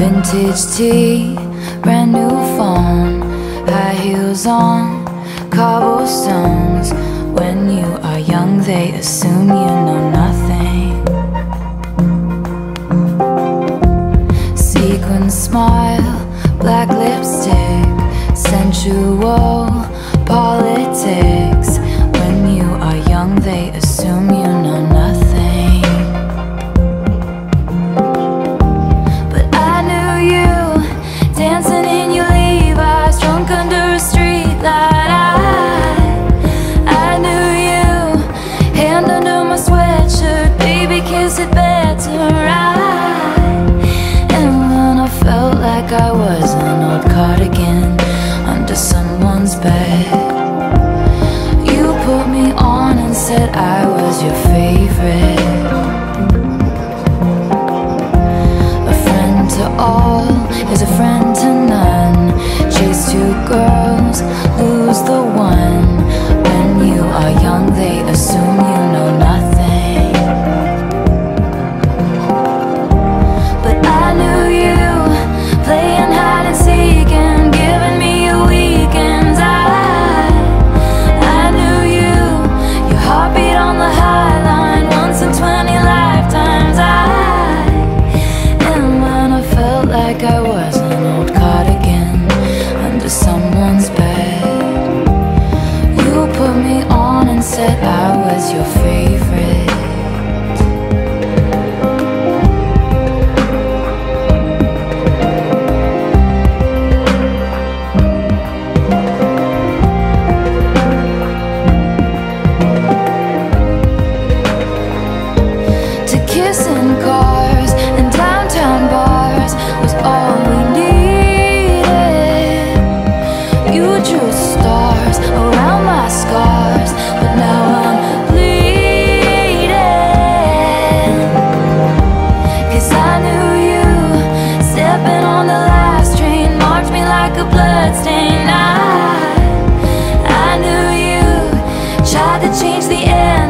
Vintage tee, brand new phone High heels on, cobblestones. When you are young they assume you know nothing. Sequin smile, black lipstick Sensual politics. to all is a friend to none. Chase two girls, lose the one. bed. You put me on and said I was your favorite. like a bloodstain, I I knew you tried to change the end.